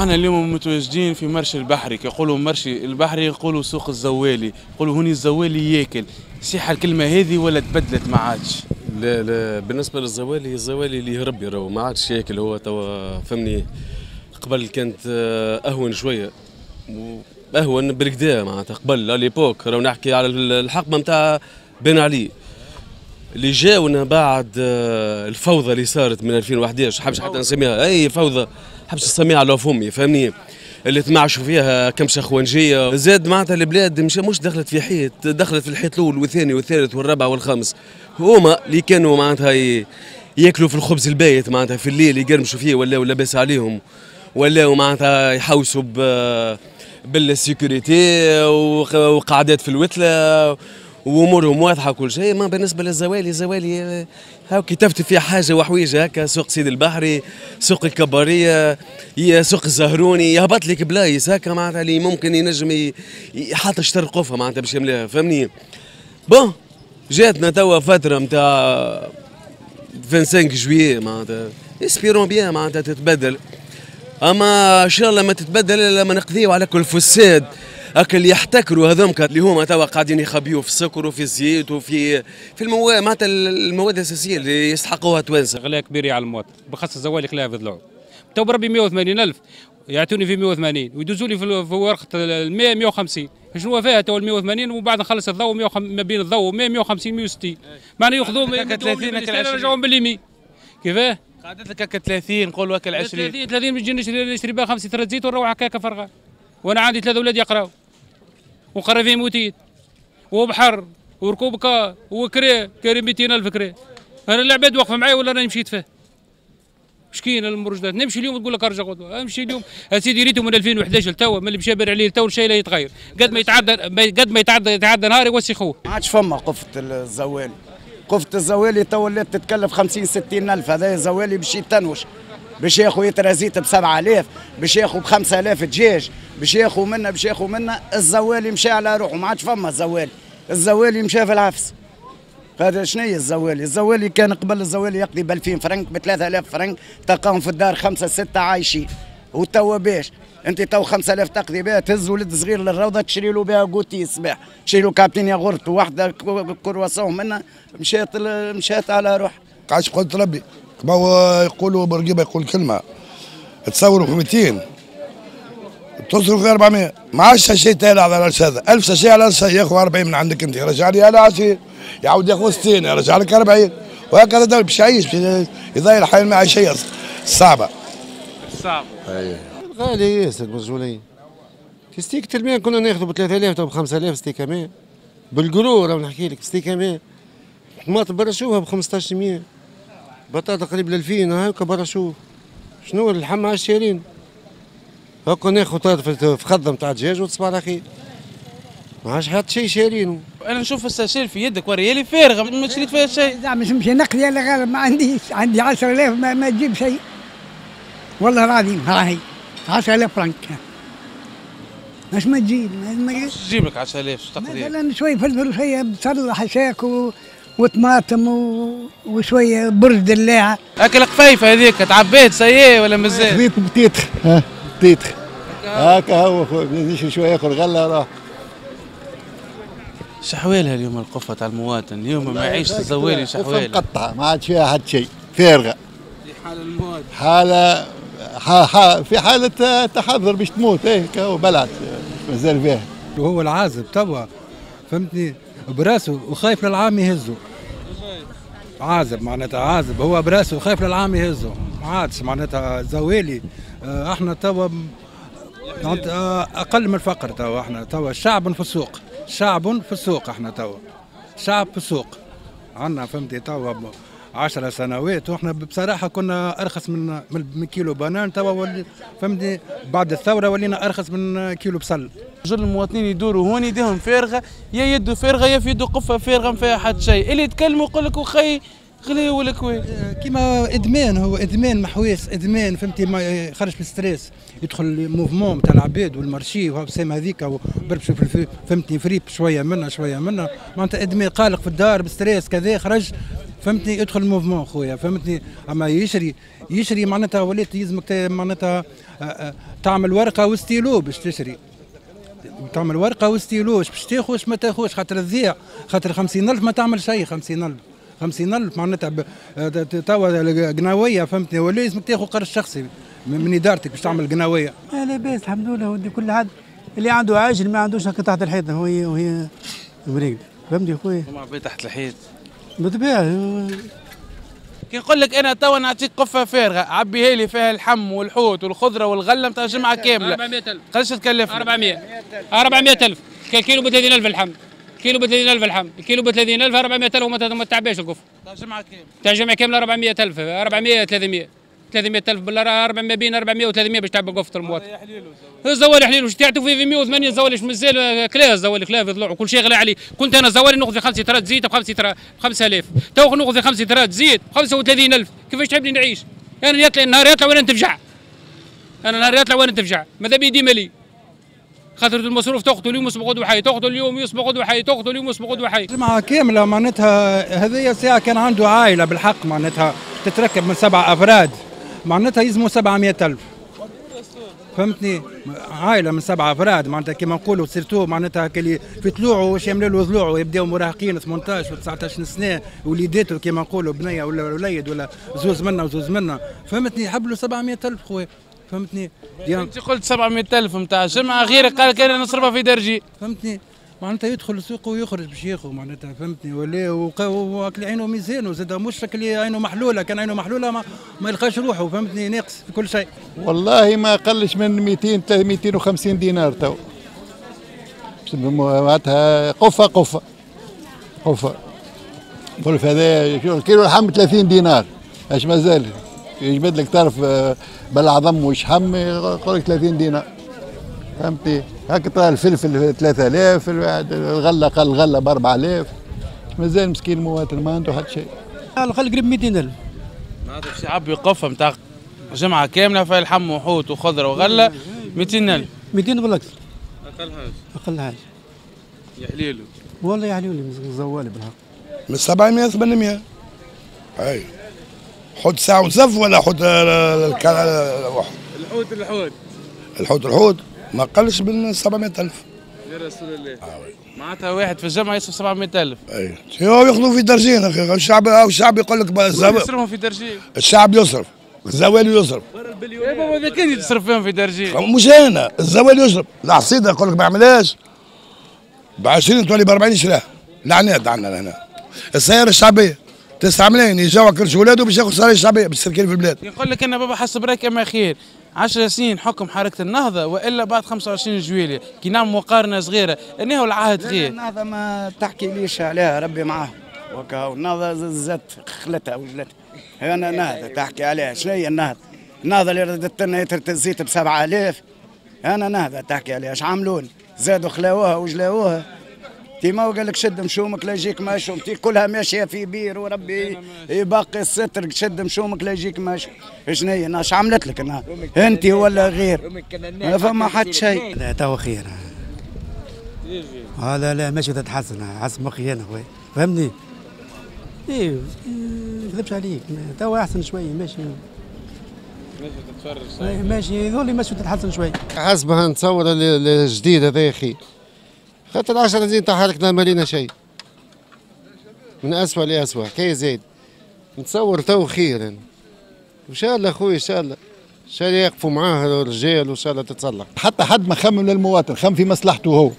إحنا اليوم متواجدين في مرشي البحري. كيقولوا مرشي البحري يقولوا سوق الزوالي. يقولوا هوني الزوالي ياكل. صحة الكلمة هذه ولا تبدلت؟ ما عادش. لا لا. بالنسبة للزوالي الزوالي اللي يهرب راهو ما عادش ياكل. هو توا فهمني قبل كانت آه، أهون شوية. أهون بالكدا معناتها قبل ليبوك. راهو نحكي على الحقبة نتاع بن علي. اللي جاونا بعد آه، الفوضى اللي صارت من 2011 حبش حتى نسميها. أي فوضى. حبش نسميها على فمي فهمني؟ اللي تمعشوا فيها كمشة خوانجية زاد معناتها البلاد مش مش دخلت في حيط دخلت في الحيط الأول والثاني والثالث والرابع والخامس. هما اللي كانوا معناتها ياكلوا في الخبز البايت معناتها في الليل يقرمشوا فيه ولاو لاباس عليهم ولاو معناتها يحوسوا بال sécurité وقعدات في الوتلة وامورهم واضحه كل شيء ما بالنسبة للزوالي الزوالي هاو كتبت فيها حاجة وحويجة هكا سوق سيد البحري سوق الكباريه يا سوق الزهروني يهبط لك بلايص هكا معناتها اللي ممكن ينجم يحط شطر قفه معناتها باش يملاها فهمني؟ bon جاتنا توا فترة نتاع 25 جويي معناتها espérons bien معناتها تتبدل. أما إن شاء الله ما تتبدل إلا لما نقضيو على كل فساد. هكا اللي يحتكروا هذوما اللي هما توا قاعدين يخبيوا في السكر وفي الزيت وفي في المواد معناتها المواد الأساسية اللي يستحقوها التوانسه غلاء كبير على المواطن بخاصة الزوالي خلاها في ضلعوا تو بربي 180 ألف يعطوني في 180 ويدوزوا لي في ورقة ال 100 150 شنو فيها تو ال 180 ومن بعد نخلص الضوء ما بين الضوء 100 150 160 معناها ياخذوا 30 يرجعون باليمين كيفاه؟ قعدت لك هكا 30 نقولوا هكا 20 30 30 نجي نشري نشري بها 5 لتر زيت ونروح هكاك فرغه وأنا عندي ثلاثة أولاد يقراوا وقرا فيهم وتيت وبحر وركوب كار وكري كريم 200 الف كري أنا العباد واقفة معايا ولا أنا مشيت فيه مسكين المرجدات. نمشي اليوم تقول لك أرجع غدوة. أمشي اليوم. أسيدي ريتو من 2011 لتوا من اللي مشى عليه لتوا الشيء لا يتغير. قد ما يتعدى قد ما يتعدى يتعدى نهار يوسي خوه. ما عادش فما قفة الزوالي. قفة الزوالي تو ولات تتكلف 50 60 ألف هذا زوالي باش يتنوش باش ياخذ يترازيت ب 7000 باش ياخذ ب 5000 دجاج باش ياخذ منا باش ياخذ منا الزوالي مشى على روحه ما عادش فما الزوالي الزوالي مشى في العفس. هذا شنو هي الزوالي؟ الزوالي كان قبل الزوالي يقضي ب 2000 فرنك ب 3000 فرنك تلقاهم في الدار خمسة ستة عايشين. وتوا باش انت تو 5000 تقضي بها تهز ولد صغير للروضة تشري له بها قوتي الصباح تشري له كابتن ياغورت وحده كرواسون منها مشات مشات على روح عاش قلت ربي ما هو يقولوا برقيبه يقول كلمة. تصوروا في 200 تصرف 400 ما عادش شيء تالي على الرش هذا 1000 شيء على الرش ياخذ 40 من عندك أنت. رجع لي على 20 يعاود ياخذ 60 يرجع لك 40 وهكذا دول باش يعيش يضيع الحياة المعيشيه صعبة. صعب. أيوه. غالي ياسر في ستيك تلميذ كنا ناخذ ب 3000 ب 5000 ستيك أمان بالقرو راه نحكي لك ستيك برا شوفها ب 1500 بطاطا قريب ل 2000 هاكا برا شوف شنو اللحم عاد شارين هاكا ناخذ في خضة نتاع دجاج وتصبح على خير ما عادش حتى شيء شارينه أنا نشوف الساشيل في يدك وريالي فارغه ما شريت فيها شيء لا مش نمشي نقضي الا غير ما عنديش. عندي 10000 ما, ما تجيب شيء والله العظيم راهي. 10000 فرنك. مش ما تجيب ما تجيب لك 10000 تقدير مثلا شوية فلفل وشويه بصل حشاك و... وطماطم و... وشوية برج دلاعه اكل قفيفه هذيك تعبيت سيئة ولا مازال؟ خذيت بتيتر ها بتيتر هكا هو شوية ياكل غله راه. شحوالها اليوم القفة تاع المواطن. اليوم ما يعيش الزوالي شحوالها مقطعة ما عاد فيها حد شيء فارغة. في حال الموت. حالة في حالة تحضر باش تموت هيك إيه، وبلعت مازال فيها. وهو العازب توا فهمتني؟ براسه وخايف للعام يهزه. عازب معناتها عازب. هو براسه وخايف للعام يهزه. ما عادش معناتها زوالي. آه، إحنا توا آه، أقل من الفقر توا إحنا. توا شعب في السوق. شعب في السوق إحنا توا. شعب في السوق. عندنا فهمتي؟ توا عشر سنوات. وإحنا بصراحة كنا أرخص من من كيلو بنان. توا فهمتني؟ بعد الثورة ولينا أرخص من كيلو بصل. جل المواطنين يدوروا هون يديهم فارغة يا يده فارغة يا في يده قفة فارغة ما فيها حد شيء. اللي يتكلموا يقول لك وخي غلي ولا كوي كيما إدمان هو إدمان محواس إدمان فهمتي ما يخرج في stress يدخل mouvement نتاع العباد وال marché وهابسام هذيك وبربش فهمتني fripe شوية منا شوية منا. معناتها إدمان قالق في الدار ب stress كذا خرج فهمتني؟ يدخل ال mouvement خويا فهمتني؟ أما يشري يشري معناتها وليت يلزمك معناتها آه، آه، تعمل ورقة وستيلو باش تشري. تعمل ورقة وستيلو باش تاخذ ما تاخذش خاطر تضيع خاطر 50000 ما تعمل شيء 50000 50000 معناتها ب- آه، توا قناويه فهمتني؟ ولا لازمك تاخذ قرض شخصي من من إدارتك باش تعمل قناوية. لا لاباس الحمد لله ودي كل حد اللي عنده عاجل ما عندوش هكا تحت الحيط وهي وهي مريقل فهمتني خويا؟ هما بيت تحت الحيط. بالطبيعه كي نقول لك أنا توا نعطيك قفة فارغة. عبيها لي فيها اللحم والحوت والخضرة والغلة نتاع جمعة كاملة. 400000 قداش تكلف 400 400000 كيلو ب 30000 اللحم كيلو ب 30000 اللحم كيلو ب 30000 400000 وما ما تعباش القف تاع جمعة كاملة. تاع الجمعيه كاملة 400000 400 300 300000 بالله 400 ما بين 400 و 300 باش تعب قفه المواطن. الزوالي. حليل واش فيه في 180 الزوالي مش مازال كلاه الزوالي كلاه في ضلوع وكل شيء غلى عليه. كنت أنا الزوالي ناخذ في 5 ترات زيت ب 5 ترات 5000 تو ناخذ في 5 ترات زيت ب 35000 كيفاش تحبني نعيش؟ أنا يعني يطلع النهار يطلع وأنا نتفجع. أنا نهار يطلع وأنا نتفجع. ماذا بيدي مالي؟ خاطر المصروف تقتل اليوم يسبق غدوه حي تقتل اليوم يسبق غدوه حي تقتل اليوم يسبق غدوه حي. جمعة كاملة معناتها هذه ساعة كان عنده عائلة بالحق معناتها تتركب من سبع أفراد. معناتها يلزموا 700 ألف. فهمتني؟ عائلة من سبع أفراد معناتها كما نقولوا surtout معناتها اللي في طلوعه واش يملوا له ضلوعه يبداو مراهقين 18 و 19 سنة وليداته كما نقولوا بنية ولا وليد ولا زوز منا وزوز منا. فهمتني؟ يحب له 700 ألف خويا. فهمتني؟ أنت قلت 700000 نتاع جمعه غيرك قال لك أنا نصرفها في درجي. فهمتني؟ معناتها يدخل السوق ويخرج باش ياخذ معناتها فهمتني؟ ولا واكل عينه ميزان وزاد مش اللي عينه محلولة كان عينه محلولة ما, ما يلقاش روحه فهمتني؟ ناقص في كل شيء. والله ما قلش من 200 300 250 دينار تو. معناتها قفه قفة. قفة. قول هذا شو كيلو اللحم 30 دينار. اش مازال؟ يجبد لك طرف آه، بالعظم وشحم يقول لك 30 دينار. فهمتي هكا طلع الفلفل 3000 الواحد الغلة قال الغلة ب 4000 مازال مسكين المواطن ما عنده حتى شيء. على الاقل قريب 200000 معناتها يعبي قفة نتاع جمعة كاملة فيها لحم وحوت وخضرة وغلة 200000 200 بالاكثر أقل حاجة. أقل حاجة. يا حليلو. والله يا حلولي زوالي بالحق. من 700 800 أي. حط ساعة ونصف ولا حط الحوت الحوت. الحوت الحوت. ما قلش من 700000 يا رسول الله. معناتها واحد في الجمعه يصرف 700000 أي. هو ياخذوا في درجين أخي؟ الشعب الشعب يقول لك يصرفهم في درجي الشعب يصرف. الزوالي يصرف. يا بابا إذا كان يتصرف فيهم في درجي مش أنا الزوالي يصرف. العصيده يقول لك ما يعملهاش ب 20 تولي ب 40 يشراها لعنات عندنا هنا. السيارة الشعبية. 9 ملايين يجوا كل ولاده باش ياخذ السيارة الشعبية باش تسكن في البلاد. يقول لك أنا بابا حسب رايك اما خير. 10 سنين حكم حركة النهضة وإلا بعد 25 جويليه كي نعمل مقارنة صغيرة انه العهد غير. النهضة ما تحكي ليش عليها ربي معاه وكا النهضة زت خلتها وجلتها أنا نهضة تحكي عليها. شنو هي النهضة؟ النهضة اللي ردت لنا يترة الزيت ب 7000 أنا نهضة تحكي عليها. اش عملون زادوا خلاوها وجلاوها. تيما قال لك شد مشومك لا يجيك مشوم تي كلها ماشيه في بير وربي يبقي الستر شد مشومك لا يجيك مشوم شنو هي؟ اش عملت لك النهضة أنت ولا غير؟ ما فما حد شيء. لا تو خير. هذا لا ماشي تتحسن. حسب مخي أنا خويا. فهمني إيه ما نكذبش عليك. تو أحسن شوية ماشي. إيه، ماشي. ذولي ماشي تتحسن شوية حسبها نتصور ال- الجديد هذا يا أخي. خاطر 10 سنين تاع حركنا ما لينا شيء من اسوء لاسوء كي زايد نتصور تو خير. يعني. إن شاء الله خويا إن شاء الله. إن شاء الله يقفوا معاه الرجال وإن شاء الله تتصلح حتى حد ما خمم للمواطن خم في مصلحته هو.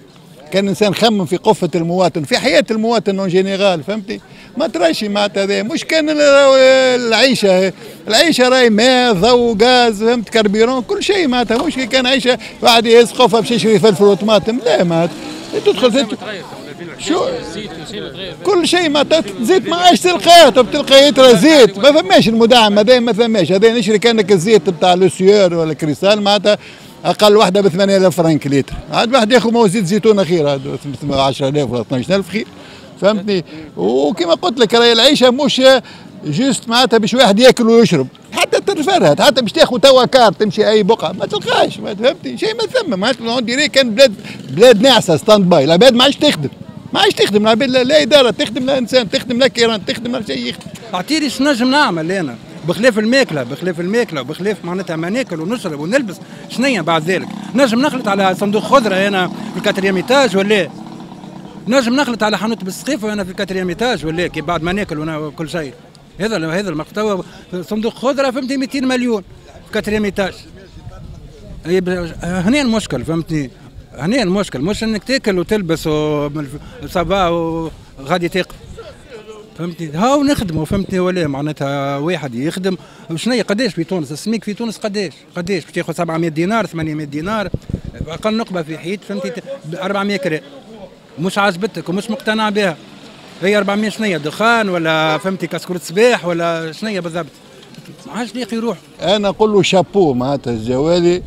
كان إنسان خمم في قفة المواطن في حياة المواطن en général فهمتي؟ ما تراشي معناتها هذا مش كان ال- العيشة العيشة راهي ماء ضوء غاز فهمت؟ carburant كل شيء معناتها. مش كان عيشة واحد يهز قفة باش يشري فلفل وطماطم. لا معناتها. تدخل في شو؟ كل شيء ما زيت ما عادش تلقاه طب تلقى يترة زيت. ما فماش المدعم هذا ما فماش هذا نشري كأنك الزيت بتاع Lesieur ولا Cristal معناتها أقل واحدة ب 8000 فرنك لتر عاد واحد ياخذ مو زيت زيتون خير هذا 10000 ولا 12000 خير فهمتني؟ وكما قلت لك راهي العيشة مش juste معناتها باش واحد ياكل ويشرب. حتى ترفرها حتى باش تاخذ توا كار تمشي أي بقعة. ما تلقاش ما فهمتني شيء ما ثم معناتها on dirait كان بلاد بلاد ناعسه stand-by العباد ما عادش تخدم. ما عادش تخدم. العباد لا, لا إدارة تخدم لا إنسان تخدم لا كيران تخدم لا شيء يخدم. أعطيني شنو نجم نعمل أنا؟ بخلاف الماكلة بخلاف الماكلة وبخلاف معناتها ما ناكل ونشرب ونلبس. شنيا بعد ذلك؟ نجم نخلط على صندوق خضرة أنا في ال quatrième étage ولا؟ نجم نخلط على حانوت بالسقيف وأنا في ال quatrième étage ولا؟ كي بعد ما ناكل وأنا كل شيء. هذا هذا المحتوى صندوق خضرة فهمتني 200 مليون. في quatrième étage هنا المشكل فهمتني. هنا المشكل مش إنك تأكل وتلبس وصبا وغادي تقف فهمتني؟ هاو نخدموا فهمتني ولا معناتها واحد يخدم. شنو قداش في تونس؟ السميك في تونس قداش؟ قداش؟ باش تاخذ 700 دينار 800 دينار. أقل نقبة في حيط فهمتي 400 كرا. مش عجبتك ومش مقتنع بها. هي 400 شنية دخان ولا فهمتي كسكروت صباح ولا شنية بالضبط. ما عادش لاقي يروح. أنا نقول له شابو معناتها الجوالي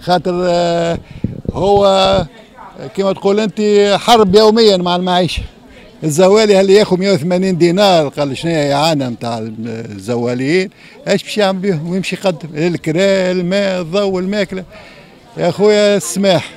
خاطر آه، هو كما تقول أنت حرب يوميا مع المعيشه الزوالي اللي ياخذ 180 دينار؟ قال شنو هي اعانه نتاع الزواليين؟ إيش باش يعمل بهم ويمشي يقدم. الكراء الماء الضوء الماكلة. يا خويا السماح.